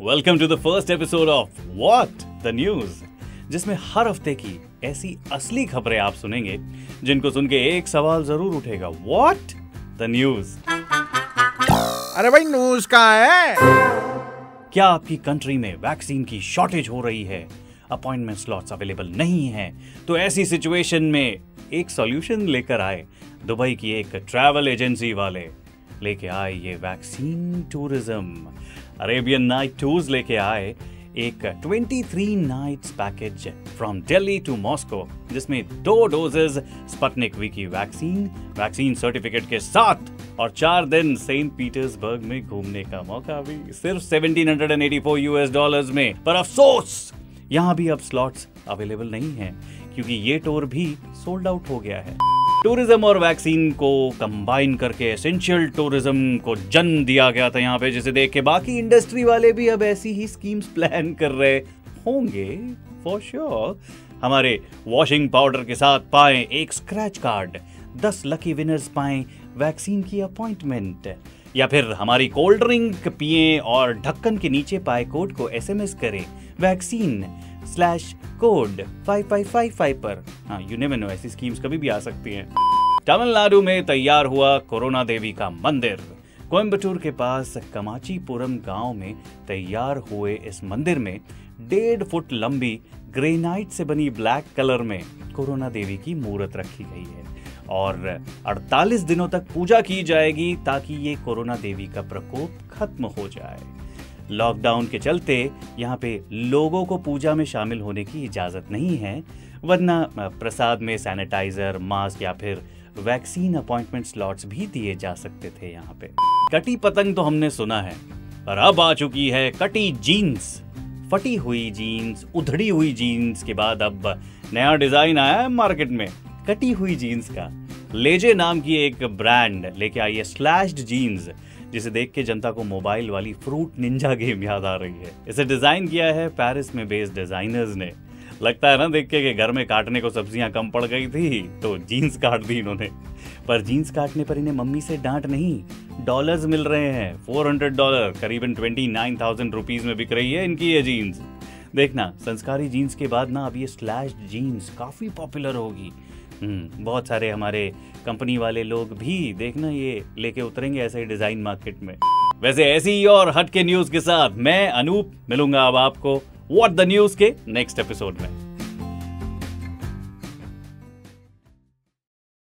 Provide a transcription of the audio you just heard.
Welcome to the first episode of what the news जिसमें हर हफ़्ते की ऐसी असली खबरें आप सुनेंगे जिनको सुन के एक सवाल ज़रूर उठेगा व्हाट द न्यूज़ अरे भाई न्यूज़ कहाँ है? क्या आपकी कंट्री में वैक्सीन की शॉर्टेज हो रही है? अपॉइंटमेंट स्लॉट्स अवेलेबल नहीं है तो ऐसी सिचुएशन में एक सॉल्यूशन लेकर आए दुबई की एक ट्रैवल एजेंसी वाले। लेके आए ये vaccine tourism Arabian night tours लेके आए एक 23 nights package from Delhi to Moscow जिसमें दो डोजेस स्पटनिक वी की वैक्सीन वैक्सीन सर्टिफिकेट के साथ, और चार दिन सेंट पीटर्सबर्ग में घूमने का मौका भी। सिर्फ़ 1784 यूएस डॉलर्स में। पर अफसोस, यहाँ भी अब स्लॉट्स अवेलेबल नहीं है, क्योंकि ये टूर भी सोल्ड आउट हो गया है। टूरिज़्म और वैक्सीन को कंबाइन करके एसेंशियल टूरिज़्म को जन्म दिया गया था यहाँ पे, जिसे देख के बाकी इंडस्ट्री वाले भी अब ऐसी ही स्कीम्स प्लान कर रहे होंगे फॉर श्योर हमारे वॉशिंग पाउडर के साथ पाए एक स्क्रैच कार्ड दस लकी विनर्स पाए वैक्सीन की अपॉइंटमेंट या फिर हमारी कोल्ड ड्रिंक पिए और ढक्कन के नीचे पाए कोड को एसएमएस करें, vaccine. Slash code five five five five पर। हाँ यू नेवर नो ऐसी स्कीम्स कभी भी आ सकती हैं। तमिलनाडु में तैयार हुआ कोरोना देवी का मंदिर। कोयम्बटूर के पास कमाचीपुरम गाँव में तैयार हुए इस मंदिर में डेढ़ फुट लंबी ग्रेनाइट से बनी ब्लैक कलर में कोरोना देवी की मूर्त रखी गई है और 48 दिनों तक पूजा की जाएगी ताकि ये कोरोना देवी का प्रकोप खत्म हो जाए। लॉकडाउन के चलते यहाँ पे लोगों को पूजा में शामिल होने की इजाज़त नहीं है, वरना प्रसाद में सैनिटाइजर, मास्क या फिर वैक्सीन अपॉइंटमेंट स्लॉट्स भी दिए जा सकते थे यहाँ पे। कटी पतंग तो हमने सुना है, पर अब आ चुकी है कटी जीन्स। फटी हुई जीन्स, उधड़ी हुई जीन्स के बाद अब नया डिज़ाइन आया है मार्केट में, कटी हुई जीन्स का। लेजे नाम की एक ब्रांड लेके आई है स्लैश्ड जीन्स जिसे देख के जनता को मोबाइल वाली फ्रूट निंजा गेम याद आ रही है। इसे डिज़ाइन किया है पेरिस में बेस्ड डिजाइनर्स ने। लगता है ना देख के घर में काटने को सब्ज़ियाँ कम पड़ गई थी तो जीन्स काट दी इन्होंने। पर जीन्स काटने पर इन्हें मम्मी से डांट नहीं डॉलर्स मिल रहे हैं। 400 डॉलर करीबन 29,000 रुपीस में बिक रही है इनकी ये जीन्स देखना संस्कारी जीन्स के बाद ना अब ये स्लैश जीन्स काफ़ी पॉपुलर होगी। बहुत सारे हमारे कंपनी वाले लोग भी देखना ये लेके उतरेंगे ऐसे ही डिज़ाइन मार्केट में। वैसे ऐसी ही और हटके न्यूज़ के साथ मैं अनूप, मिलूँगा अब आपको। व्हाट द न्यूज़ के नेक्स्ट एपिसोड में।